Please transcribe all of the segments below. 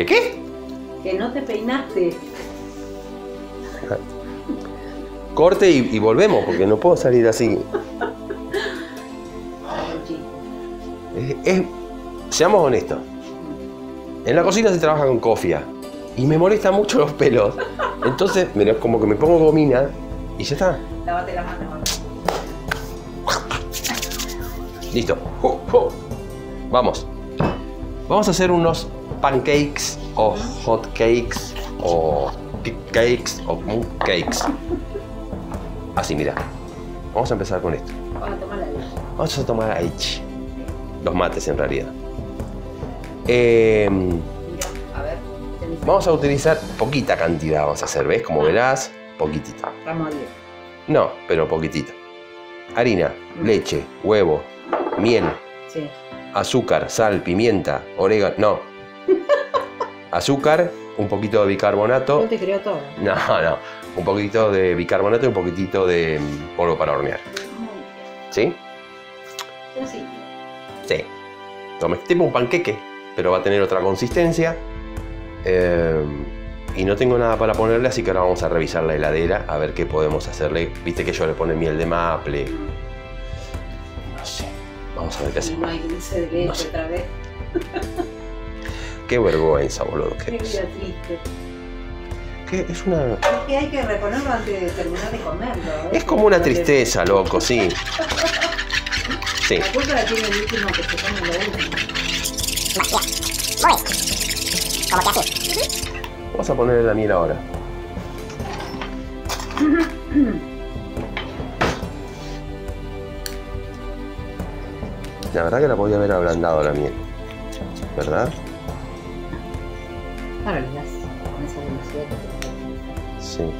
¿Qué qué? Que no te peinaste. Corte y, y volvemos, porque no puedo salir así. Es- es- seamos honestos. En la cocina se trabaja con cofia y me molestan mucho los pelos. Entonces, mira, como que me pongo gomina y ya está. Lávate las manos. Listo. Vamos. Vamos a hacer unos pancakes o hot cakes o cake cakes o moon cakes. Así, mira. Vamos a empezar con esto. Vamos a tomar la leche. Vamos a tomar H. Los mates en realidad. Em, vamos a utilizar poquita cantidad, vamos a hacer, ¿ves? Como verás, poquitito. Estamos a 10. No, pero poquitito. Harina, leche, huevo, miel, azúcar, sal, pimienta, orégano. No. Azúcar, un poquito de bicarbonato. Yo te creo todo. No, no. Un poquito de bicarbonato y un poquitito de mm, polvo para hornear. ¿Sí? Sencillo. Sí. Tipo un panqueque, pero va a tener otra consistencia. Eh, y no tengo nada para ponerle, así que ahora vamos a revisar la heladera a ver qué podemos hacerle. Viste que yo le pone miel de maple. No sé. Vamos a ver qué hacemos. no hay dulce de leche No sé. otra vez. Qué vergüenza, boludo. Qué vida triste. Que es una. Es que hay que reponerlo antes de terminar de comerlo. ¿eh? Es como una tristeza, loco, sí. Sí. La culpa la tiene el último que se come lo último. Vamos a ponerle la miel ahora. La verdad que la podía haber ablandado la miel. ¿Verdad? Ahora le das con esa velocidad que Sí.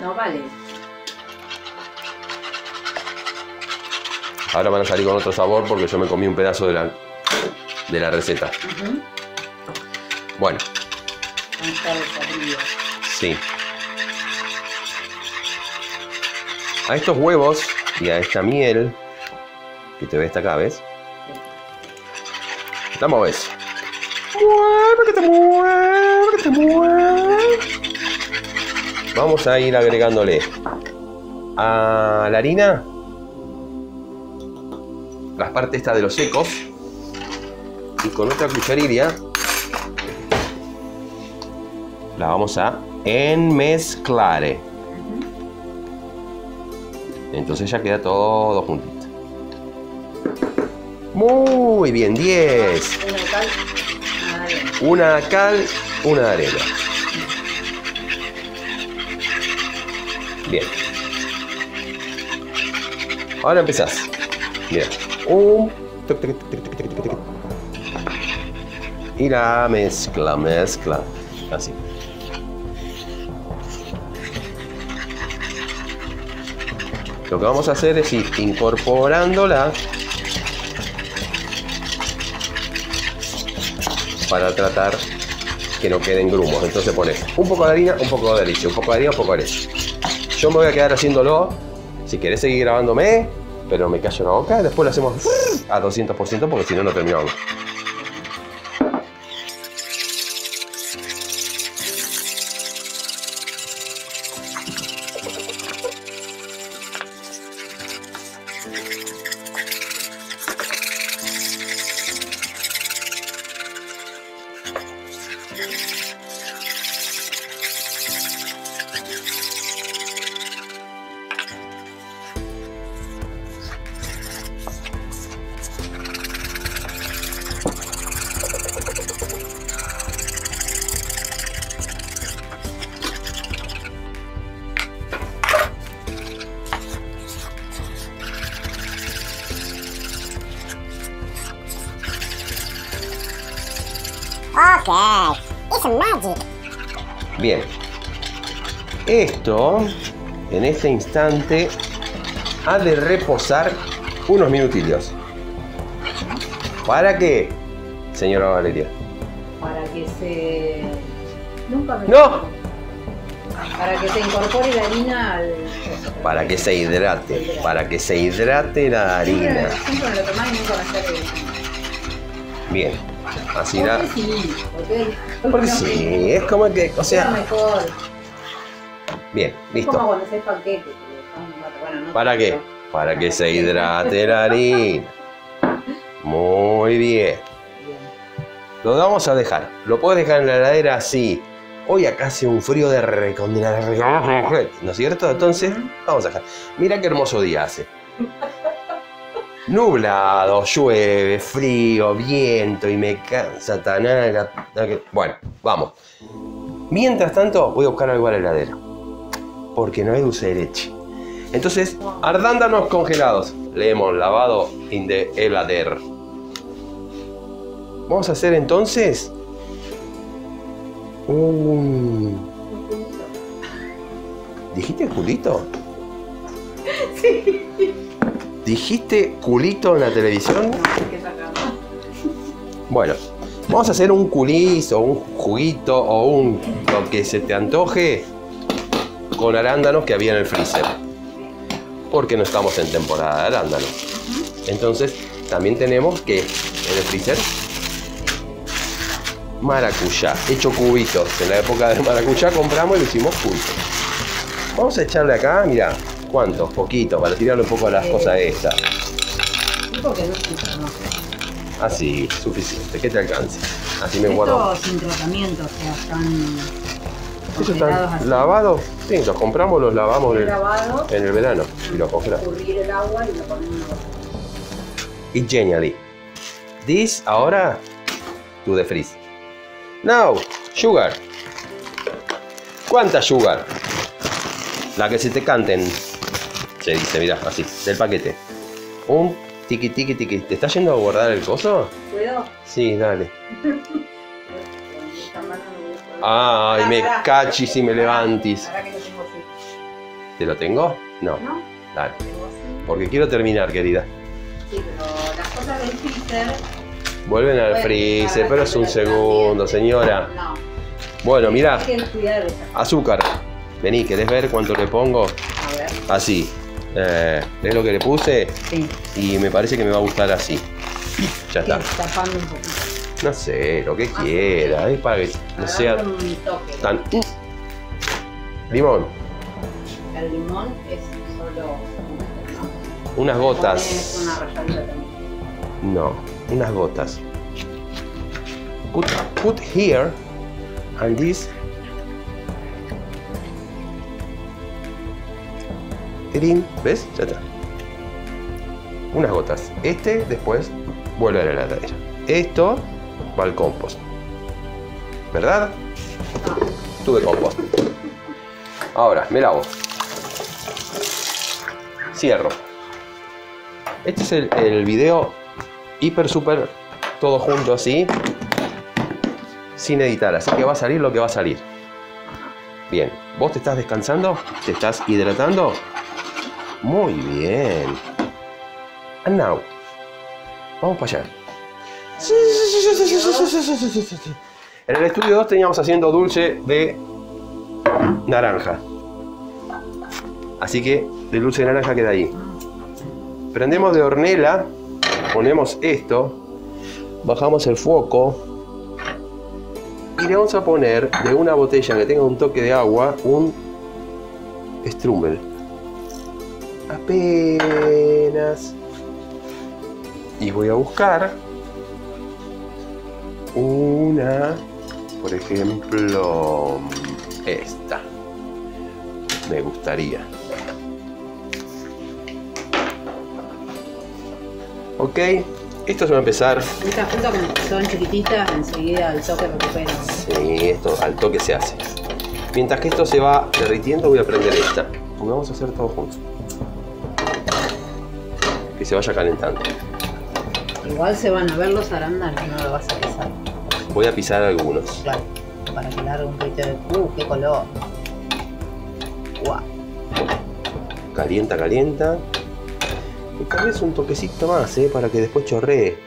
No vale. Ahora van a salir con otro sabor porque yo me comí un pedazo de la, de la receta. Bueno, sí. A estos huevos y a esta miel, que te ve esta acá, ¿ves? La moves. Mueve, que te mueve, que te mueve. Vamos a ir agregándole a la harina las partes estas de los secos y con otra cucharilla la vamos a enmezclar. Entonces ya queda todo juntito. Muy bien, 10. Una cal, una arena. Bien. Ahora empezás. Mira. Un. tuc. Y la mezcla, mezcla. Así. Lo que vamos a hacer es ir incorporándola para tratar que no queden grumos. Entonces pones un poco de harina, un poco de leche, un poco de harina, un poco de leche. Yo me voy a quedar haciéndolo. Si querés seguir grabándome, pero me callo la boca, después lo hacemos a 200% porque si no, no terminamos. Okay, it's magic. Bien. Esto, en este instante, ha de reposar unos minutillos. ¿Para qué, señora Valeria? Para que se. Nunca me. ¡No! Para que se incorpore la harina al. Para que se hidrate. Para que se hidrate la harina. Siempre, siempre me lo tomás y nunca me sale bien. Bien. Así ¿Por la. qué sí? ¿Por qué? Porque sí, es como que, o sea, bien, listo. ¿Para qué? Para que se hidrate la harina. Muy bien. Lo vamos a dejar. Lo puedes dejar en la heladera así. Hoy acá hace un frío de recondenar. ¿No es cierto? Entonces, vamos a dejar. Mira qué hermoso día hace. Nublado, llueve, frío, viento y me cansa tan ala- Bueno, vamos. Mientras tanto, voy a buscar algo a la heladera. Porque no hay dulce de leche. Entonces, ardándanos congelados. Le hemos lavado in the helader. Vamos a hacer entonces un... ¿Dijiste culito? Sí. ¿Dijiste culito en la televisión? Bueno, vamos a hacer un culis o un juguito o un lo que se te antoje con arándanos que había en el freezer. Porque no estamos en temporada de arándanos. Entonces, también tenemos que en el freezer maracuyá, hecho cubitos. En la época de maracuyá compramos y lo hicimos cubitos. Vamos a echarle acá, mira, ¿cuántos? Poquitos, para tirarle un poco a las cosas estas. Porque no se no. Así, suficiente, que te alcance. Así me guardo. Sin tratamiento, o sea, están ¿Eso congelados está así. lavado? Sí, los compramos, los lavamos en el, lavado, en el verano y los congelamos. escurrir el agua y lo ponemos. Y genially. This ahora to the freeze. Now, sugar. ¿Cuánta sugar? La que se te canten. Se dice, mira, así, del paquete. Un tiki tiki tiki. ¿Te está yendo a guardar el coso? ¿Puedo? Sí, dale. Ay, me cachis y me levantis. ¿Te lo tengo? No, ¿No? dale. Porque quiero terminar, querida. Sí, pero las cosas del freezer. Vuelven al freezer, pero es un segundo, señora. No. Bueno, mira, azúcar. Vení, ¿querés ver cuánto le pongo? A ver. Así. Eh, ¿Ves lo que le puse? Sí. Y me parece que me va a gustar así. Ya está. Tapando un poquito. No sé, lo que quiera. Es para que no sea tan... Limón. El limón es solo. ¿no? Unas gotas. una. No, unas gotas. Put, put here and this. ¿Ves? Ya está. Unas gotas. Este después vuelve a la heladera. Esto va al compost. ¿Verdad? Tuve compost. Ahora, me lavo. Cierro. Este es el, el video hiper super todo junto así sin editar así que va a salir lo que va a salir bien vos te estás descansando te estás hidratando muy bien and now vamos para allá en el estudio 2 teníamos haciendo dulce de naranja así que el dulce de naranja queda ahí prendemos de hornela, ponemos esto, bajamos el foco y le vamos a poner de una botella que tenga un toque de agua un strumel. Apenas. Y voy a buscar una, por ejemplo, esta. Me gustaría. Ok, esto se va a empezar. Estas frutas como son chiquititas, enseguida el toque recupera. Sí, esto al toque se hace. Mientras que esto se va derritiendo, voy a prender esta. Porque vamos a hacer todo juntos. Se vaya calentando. Igual se van a ver los arándanos, no lo vas a pisar. Voy a pisar algunos. Claro, para que largue un poquito de. ¡Uh, qué color! ¡Guau! Calienta, calienta. Y tal vez un toquecito más, ¿eh? Para que después chorree.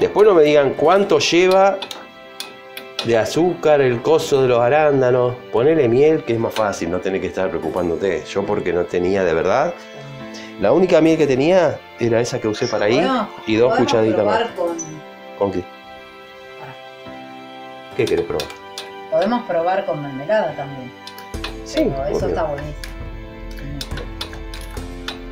Después no me digan cuánto lleva de azúcar, el coso de los arándanos. Ponele miel, que es más fácil, no tenés que estar preocupándote. Yo porque no tenía de verdad. La única miel que tenía era esa que usé para ahí y dos cuchaditas más. con- ¿Con qué? ¿Qué querés probar? Podemos probar con mermelada también. Sí, Pero eso está buenísimo.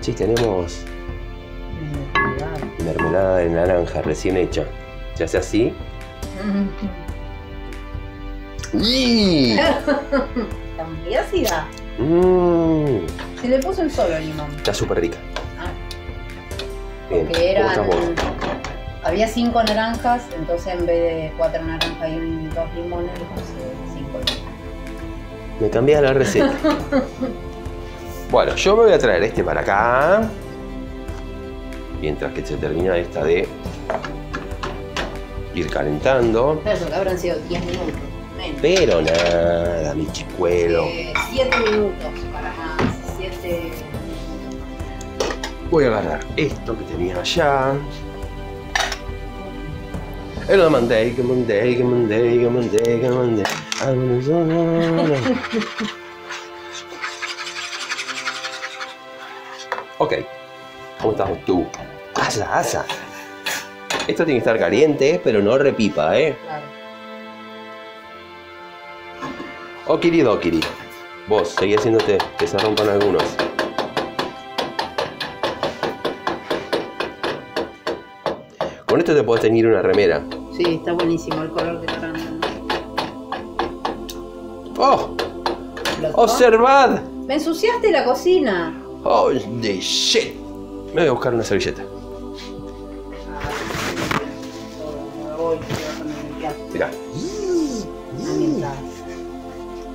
sí, tenemos Mermelada. mermelada de naranja recién hecha. Se hace así. ¡Y! Muy ácida. Mm, Se le puso un solo limón. está súper rica. Ah, Bien, porque ¿cómo eran. Había cinco naranjas, entonces en vez de cuatro naranjas y dos limones, le puse cinco limones. Me cambias la receta. Bueno, yo me voy a traer este para acá. Mientras que se termina esta de ir calentando. Pero eso que habrán sido 10 minutos. Menos. Pero nada, mi chicuelo. 7 minutos para más. 7. Voy a agarrar esto que tenía allá. El lo mandé, que mandé, que mandé, que mandé, que mandé. Ok. ¿Cómo estás tú? Asa, asa. Esto tiene que estar caliente, pero no repipa, ¿eh? Claro. Okiri dokiri. Vos, seguí haciéndote que se rompan algunos. Con esto te podés teñir una remera. Sí, está buenísimo el color que traen. ¡Oh! ¿Lo ¡Observad! Me ensuciaste la cocina. ¡Holy shit! Me voy a buscar una servilleta.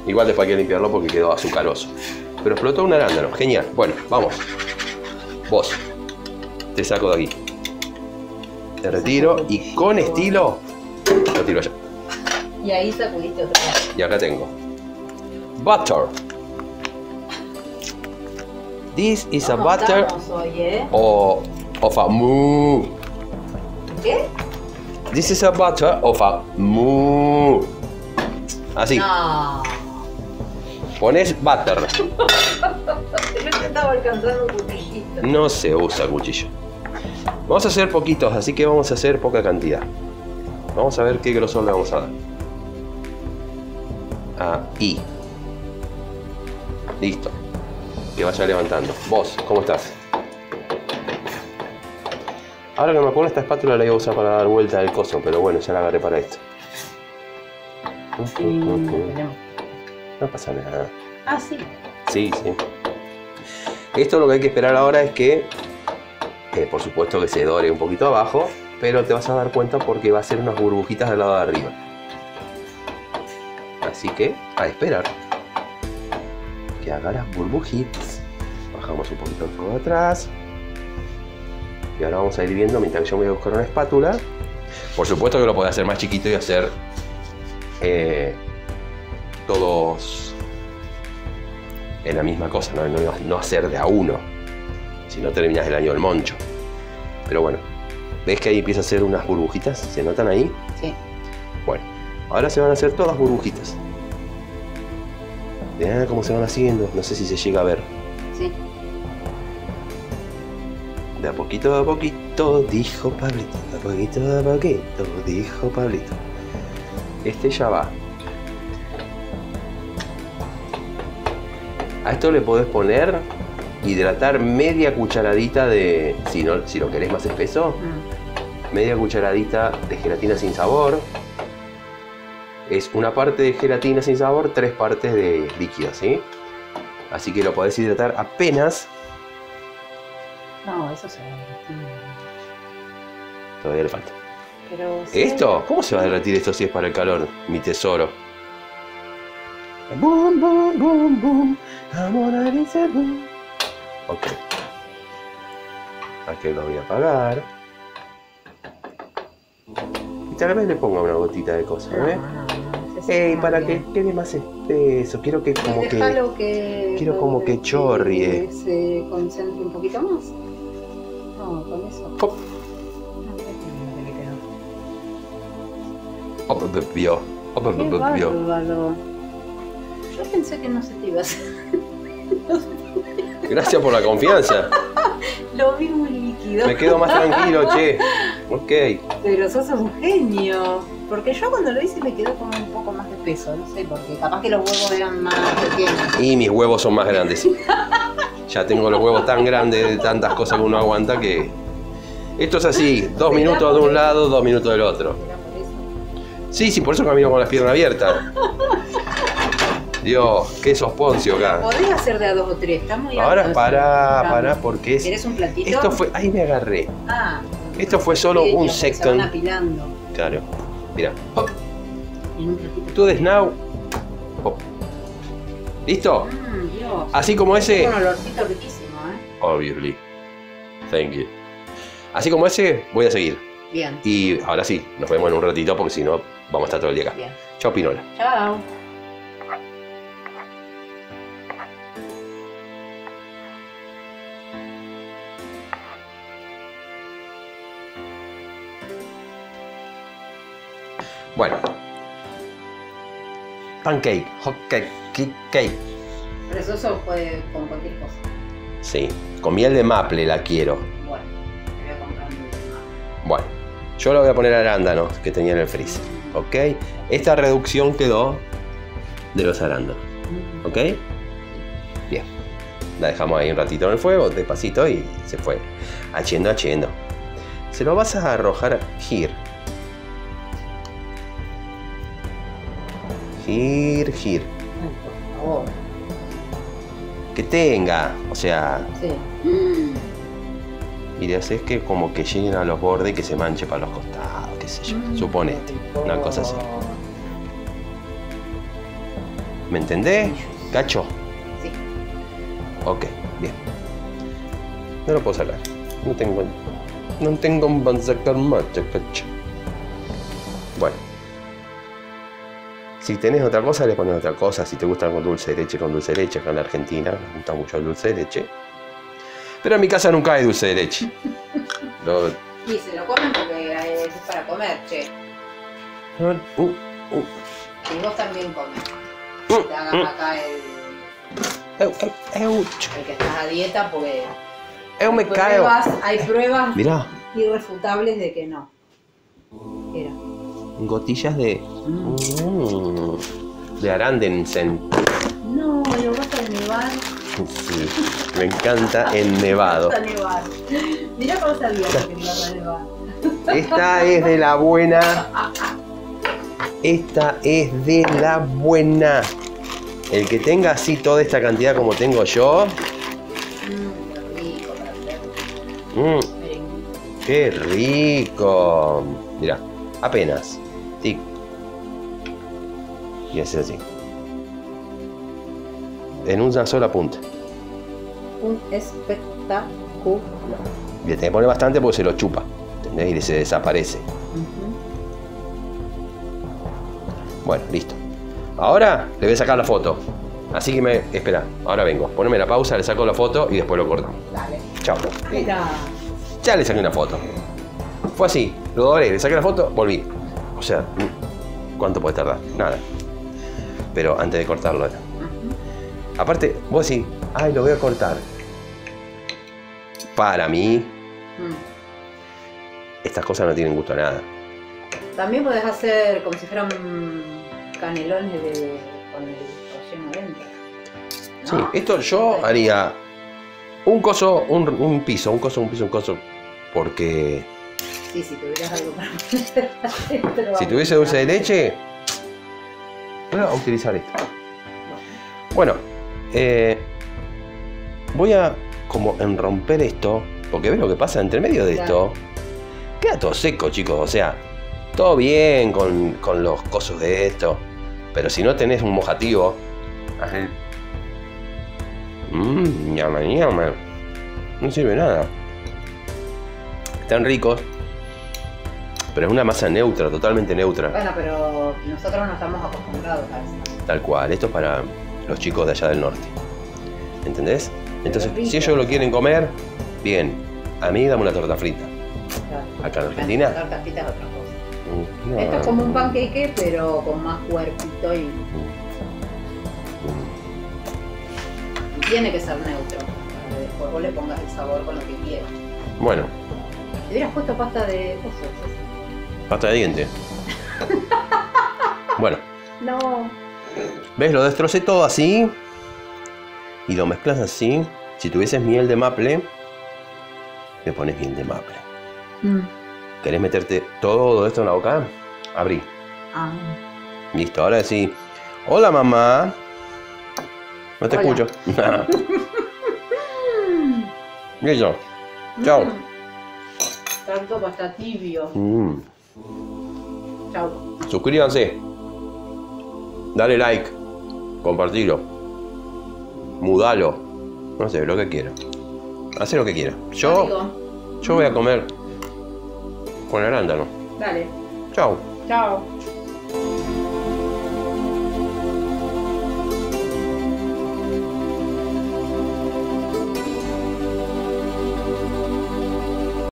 Igual después hay que limpiarlo porque quedó azucaroso. Pero explotó un arándano. Genial. Bueno, vamos. Vos. Te saco de aquí. Te retiro y con estilo lo tiro allá. Y ahí sacudiste otra vez. Y acá tengo. Butter. This is a ¿Cómo butter hoy, eh? o of a moo. ¿Qué? This is a butter of a moo. Así. No. Pones butter. Estaba alcanzando cuchillito. No se usa cuchillo. Vamos a hacer poquitos, así que vamos a hacer poca cantidad. Vamos a ver qué grosor le vamos a dar. Ahí. Listo. Que vaya levantando. Vos, ¿cómo estás? Ahora que me acuerdo, esta espátula la iba a usar para dar vuelta al coso, pero bueno, ya la agarré para esto. Tenemos- No pasa nada. Ah, sí. Sí, sí. Esto lo que hay que esperar ahora es que, eh, por supuesto que se dore un poquito abajo, pero te vas a dar cuenta porque va a ser unas burbujitas del lado de arriba. Así que, a esperar. Que haga las burbujitas. Bajamos un poquito el fuego atrás. Y ahora vamos a ir viendo mientras yo me voy a buscar una espátula. Por supuesto que lo puedes hacer más chiquito y hacer eh, todos en la misma cosa, ¿no? No, no hacer de a uno. Si no terminas el año del moncho. Pero bueno, ¿ves que ahí empieza a hacer unas burbujitas? ¿Se notan ahí? Sí. Bueno, ahora se van a hacer todas burbujitas. Vean cómo se van haciendo. No sé si se llega a ver. Sí. De a poquito a poquito, dijo Pablito. De a poquito a poquito, dijo Pablito. Este ya va. A esto le podés poner, hidratar media cucharadita de, si, no, si lo querés más espeso, Mm. media cucharadita de gelatina sin sabor. Es una parte de gelatina sin sabor, tres partes de líquido, ¿sí? Así que lo podés hidratar apenas. No, eso se va a derretir. Todavía le falta. Pero sí. ¿Esto? ¿Cómo se va a derretir esto si es para el calor? Mi tesoro. Boom, boom, boom, boom. Ok. Aquí lo voy a apagar. Y tal vez le ponga una gotita de cosa, ¿eh? Ey, para que quede más espeso. Quiero que como que. Que. quiero como que chorrie. Se concentre un poquito más. No, con eso. Hop, No, Yo pensé que no se te iba a hacer. Gracias por la confianza. Lo vi muy líquido. Me quedo más tranquilo, che. Ok. Pero sos un genio. Porque yo cuando lo hice me quedó como un poco más de peso, no sé, porque capaz que los huevos eran más pequeños. Y mis huevos son más grandes. Ya tengo los huevos tan grandes de tantas cosas que uno aguanta que. Esto es así, dos ¿Será minutos de un lado, dos minutos del otro. ¿Será por eso? Sí, sí, por eso camino con las piernas abiertas. Dios, qué sosponcio acá. Podés hacer de a dos o tres, está muy Ahora pará, pará, porque es. ¿Querés un platito? Esto fue. Ahí me agarré. Ah, Esto fue solo un que Se van apilando Claro. Mira. The snow. Hop. ¿Listo? Mm, Dios. Así como Tiene ese. un olorcito riquísimo, ¿eh? Obviously. Thank you. Así como ese, voy a seguir. Bien, Y ahora sí, nos vemos en un ratito porque si no, vamos a estar todo el día acá. bien. Chao, Pinola. Chao. Bueno. Pancake, hot cake, cake. Pero eso, eso puede con cualquier cosa. Sí, con miel de maple la quiero. Bueno, te voy a comprar un Bueno, yo le voy a poner arándanos que tenía en el freezer. ¿Ok? Esta reducción quedó de los arándanos. ¿Ok? Bien. La dejamos ahí un ratito en el fuego, despacito, y se fue. Haciendo, haciendo. Se lo vas a arrojar here. Here, here. Ay, por favor. Que tenga. O sea, Sí. y le haces que como que lleguen a los bordes y que se manche para los costados, qué sé yo. Mm, Suponete. Una cosa así. ¿Me entendés? Cacho. Sí. Ok, bien. No lo puedo sacar. No tengo. No tengo un sacar más, cacho. Si tenés otra cosa, le pones otra cosa. Si te gusta con dulce de leche, con dulce de leche. Acá en la Argentina nos gusta mucho el dulce de leche. Pero en mi casa nunca hay dulce de leche. Lo- Y se lo comen porque es para comer, che. uh, uh, Y vos también comes. uh, Te hagas uh. acá el, el que estás a dieta porque eu me hay pruebas, hay pruebas Mirá, irrefutables de que no. ¿Qué era? Gotillas de. Mm, de Arandensen. No, lo vas a nevar. Sí, me encanta el nevado. Vas a nevar. Mirá cómo sabía que a nevar. Esta es de la buena. Esta es de la buena. El que tenga así toda esta cantidad como tengo yo. Qué rico para hacer mm, merengue. ¡Qué rico! Mira, apenas. Y así así. En una sola punta. Un espectáculo. Le tenés que poner bastante porque se lo chupa. ¿Entendés? Y se desaparece. Bueno, listo. Ahora le voy a sacar la foto. Así que me. Espera, ahora vengo. Poneme la pausa, le saco la foto y después lo cortamos. Dale. Chao. Ya le saqué una foto. Fue así. Lo doblé, le saqué la foto, volví. O sea, ¿cuánto puede tardar? Nada. Pero antes de cortarlo era. Aparte, vos decís, ay, lo voy a cortar. Para mí, Mm. estas cosas no tienen gusto a nada. También podés hacer como si fueran canelones de, con el relleno dentro. Sí, esto yo haría un coso, un, un piso, un coso, un piso, un coso. Porque Sí, si tuvieras algo para meter adentro. si tuviese dulce de leche, voy a utilizar esto. Bueno, eh, voy a como en romper esto, porque ves lo que pasa entre medio de esto. Queda todo seco, chicos. O sea, todo bien con, con los cosos de esto. Pero si no tenés un mojativo, así. Mmm, ñama, ñama. No sirve nada. Están ricos. Pero es una masa neutra, totalmente neutra. Bueno, pero nosotros no estamos acostumbrados a eso. Tal cual, esto es para los chicos de allá del norte. ¿Entendés? Entonces, rico. si ellos lo quieren comer, bien. A mí dame una torta frita. Claro. Acá en Argentina, Las tortas fritas es otra cosa. Mm, Esto es como un panqueque, pero con más cuerpito y Mm. tiene que ser neutro. Para que después vos le pongas el sabor con lo que quieras. Bueno, Te hubieras puesto pasta de cosas. Pasta de diente. Bueno, No. ¿ves? Lo destrocé todo así. Y lo mezclas así. Si tuvieses miel de maple, le pones miel de maple. Mm. ¿Querés meterte todo esto en la boca? Abrí. Ah. Listo, ahora decís, hola mamá. No te Hola. escucho. Listo. Chao. Mm. Tanto pasta tibio. Mm. Chau. Suscríbanse. Dale like. Compartilo. Mudalo. No sé, lo que quiera. Hace lo que quiera. Yo, yo voy a comer con arándano. Dale. Chao. Chao.